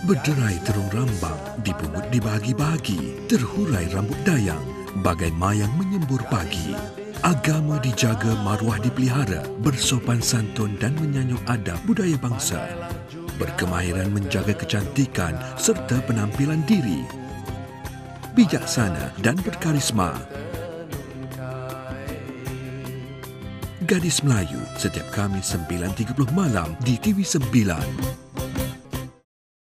Berderai terung rambang, dipungut dibagi-bagi, terhurai rambut dayang, bagai mayang menyembur pagi. Agama dijaga, maruah dipelihara, bersopan santun dan menyanyung adab budaya bangsa. Berkemahiran menjaga kecantikan serta penampilan diri. Bijaksana dan berkarisma. Gadis Melayu setiap Kamis 9.30 malam di TV9.